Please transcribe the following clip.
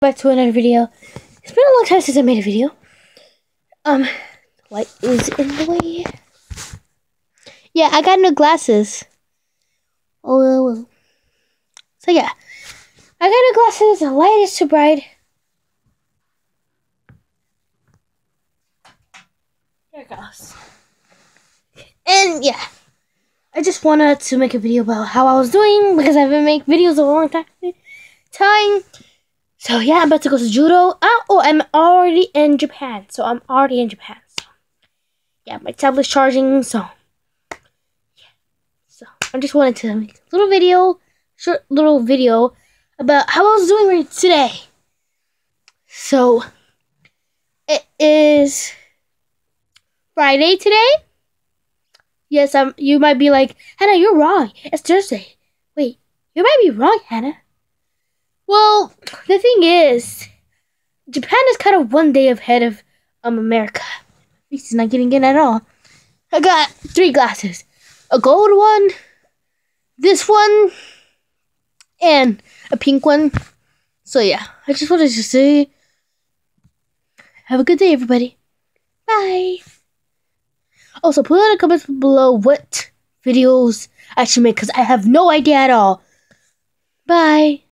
back to another video. It's been a long time since I made a video. Um, light is in the way. Yeah, I got new glasses. Oh. So yeah, I got new glasses. The light is too bright. There it goes. And yeah, I just wanted to make a video about how I was doing because I haven't made videos a long time. Time. So yeah, I'm about to go to judo. Oh, oh, I'm already in Japan. So I'm already in Japan. So yeah, my tablet's charging. So yeah, so I just wanted to make a little video, short little video about how I was doing right today. So it is Friday today. Yes, I'm. You might be like Hanna. You're wrong. It's Thursday. Wait, you might be wrong, Hanna. Well, the thing is, Japan is kind of one day ahead of um America. He's not getting in at all. I got three glasses. A gold one, this one, and a pink one. So yeah, I just wanted to say have a good day everybody. Bye. Also, put in the comments below what videos I should make because I have no idea at all. Bye.